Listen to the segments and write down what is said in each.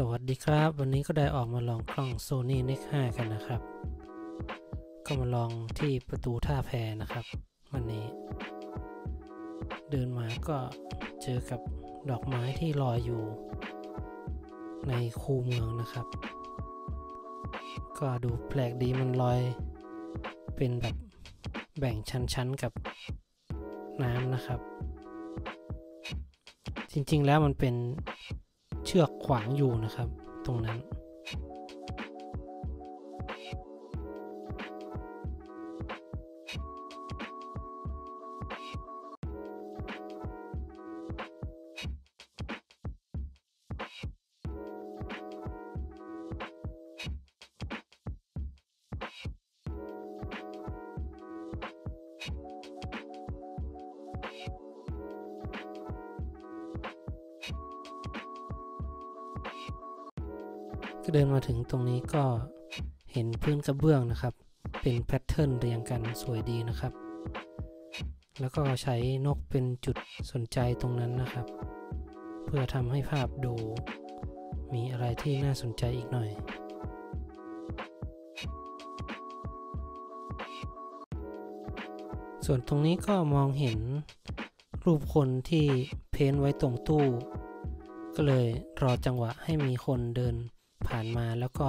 สวัสดีครับ วันนี้ก็ได้ออกมาลองกล้อง Sony Nex 5กันนะครับ ก็มาลองที่ประตูท่าแพนะครับ วันนี้ เดินมาก็เจอกับดอกไม้ที่ลอยอยู่ ในคูเมืองนะครับ ก็ดูแปลกดีมันลอยเป็นแบบแบ่งชั้นๆกับน้ำนะครับ จริงๆแล้วมันเป็น เชือกขวางอยู่นะครับ ตรงนั้น เดินมาถึงตรงนี้ก็เห็นพื้นกระเบื้องนะครับ เป็นแพทเทิร์นเรียงกันสวยดีนะครับ แล้วก็ใช้นกเป็นจุดสนใจตรงนั้นนะครับ เพื่อทำให้ภาพดูมีอะไรที่น่าสนใจอีกหน่อยส่วนตรงนี้ก็มองเห็นรูปคนที่เพ้นไว้ตรงตู้ ก็เลยรอจังหวะให้มีคนเดิน ผ่านมาแล้วก็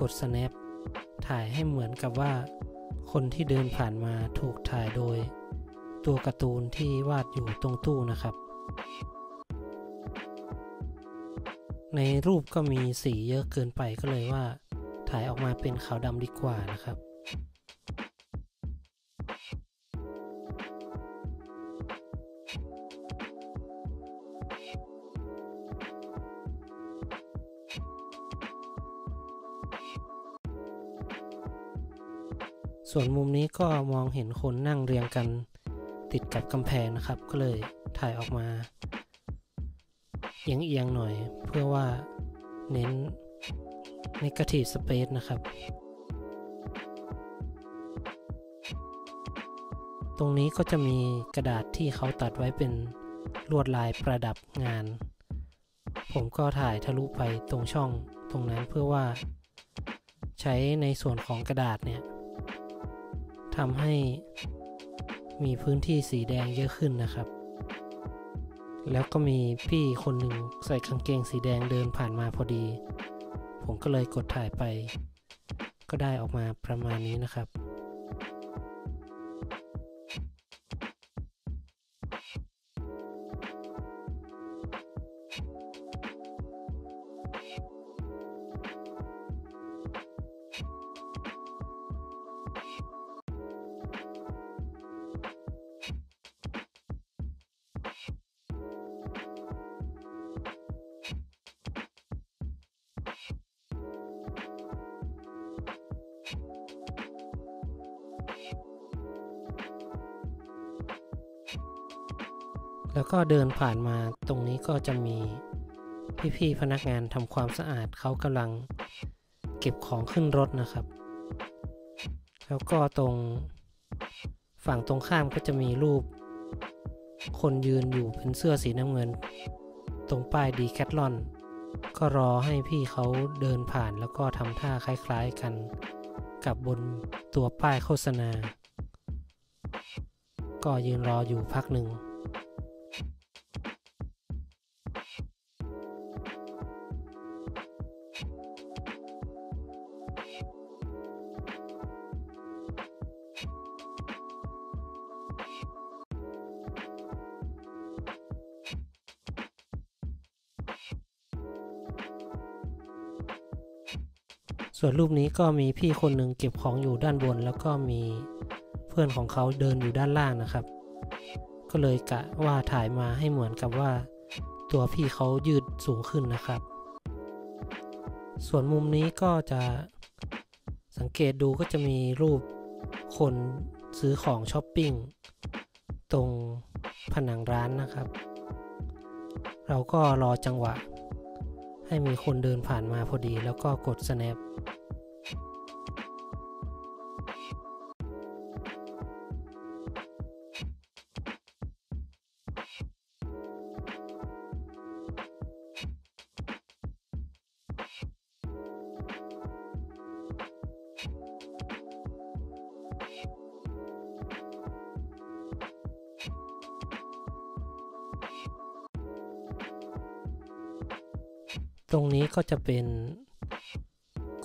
กด snap ถ่ายให้เหมือนกับว่า คนที่เดินผ่านมาถูกถ่ายโดย ตัวการ์ตูนที่วาดอยู่ตรงตู้นะครับ ในรูปก็มีสีเยอะเกินไปก็เลยว่า ถ่ายออกมาเป็นขาวดำดีกว่านะครับ ส่วนมุมนี้ก็มองเห็นคนนั่งเรียงกันติดกับกำแพงนะครับ ก็เลยถ่ายออกมา เอียงๆหน่อยเพื่อว่าเน้น negative space นะครับ ตรงนี้ก็จะมีกระดาษที่เขาตัดไว้เป็นลวดลายประดับงาน ผมก็ถ่ายทะลุไปตรงช่องตรงนั้นเพื่อว่า ใช้ในส่วนของกระดาษเนี่ย ทำให้มีพื้นที่สีแดงเยอะขึ้นนะครับ แล้วก็มีพี่คนหนึ่งใส่กางเกงสีแดงเดินผ่านมาพอดี ผมก็เลยกดถ่ายไป ก็ได้ออกมาประมาณนี้นะครับ แล้วก็เดินผ่านมาตรงนี้ก็จะมีพี่ๆพนักงานทำความสะอาดเขากำลังเก็บของขึ้นรถนะครับ แล้วก็ตรงฝั่งตรงข้ามก็จะมีรูป คนยืนอยู่เป็นเสื้อสีน้ำเงิน ตรงป้ายดีแคทลอน ก็รอให้พี่เขาเดินผ่านแล้วก็ทำท่าคล้ายๆกัน กับบนตัวป้ายโฆษณา ก็ยืนรออยู่พักหนึ่ง ส่วนรูปนี้ก็มีพี่คนหนึ่งเก็บของอยู่ด้านบน แล้วก็มีเพื่อนของเขาเดินอยู่ด้านล่างนะครับ ก็เลยกะว่าถ่ายมาให้เหมือนกับว่าตัวพี่เขายืดสูงขึ้นนะครับ ส่วนมุมนี้ก็จะสังเกตดูก็จะมีรูปคนซื้อของช้อปปิ้งตรงผนังร้านนะครับ เราก็รอจังหวะ ให้มีคนเดินผ่านมาพอดีแล้วก็กด snap ตรงนี้ก็จะเป็น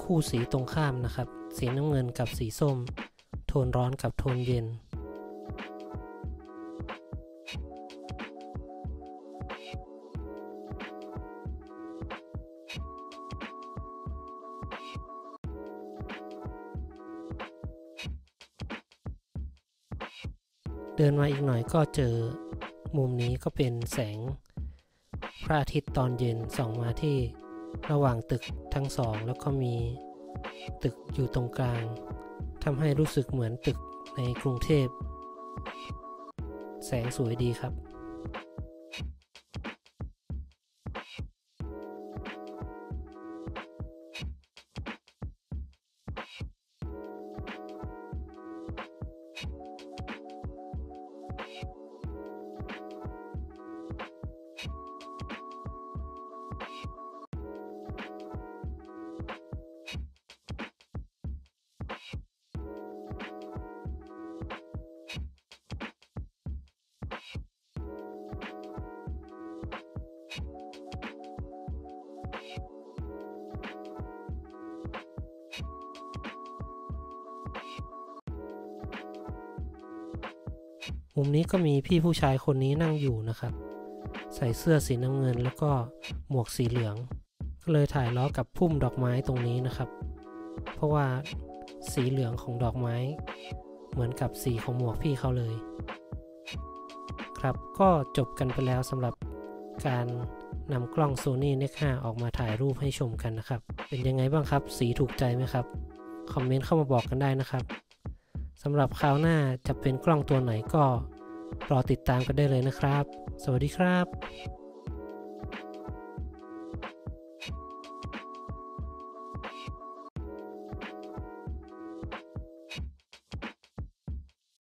คู่สีตรงข้ามนะครับ สีน้ำเงินกับสีส้ม โทนร้อนกับโทนเย็น เดินมาอีกหน่อยก็เจอมุมนี้ก็เป็นแสง พระอาทิตย์ตอนเย็นส่องมาที่ระหว่างตึกทั้งสอง แล้วก็มีตึกอยู่ตรงกลางทำให้รู้สึกเหมือนตึกในกรุงเทพ แสงสวยดีครับ มุมนี้ก็มีพี่ผู้ชายคนนี้นั่งอยู่นะครับ ใส่เสื้อสีน้ำเงินแล้วก็หมวกสีเหลือง ก็เลยถ่ายล้อกับพุ่มดอกไม้ตรงนี้นะครับ เพราะว่าสีเหลืองของดอกไม้ เหมือนกับสีของหมวกพี่เขาเลย ครับก็จบกันไปแล้วสำหรับการนำกล้อง Sony Nex 5 ออกมาถ่ายรูปให้ชมกันนะครับ เป็นยังไงบ้างครับ สีถูกใจไหมครับ คอมเมนต์เข้ามาบอกกันได้นะครับ สำหรับคราวหน้าจะเป็นกล้องตัวไหนก็รอติดตามกันได้เลยนะครับ สวัสดีครับ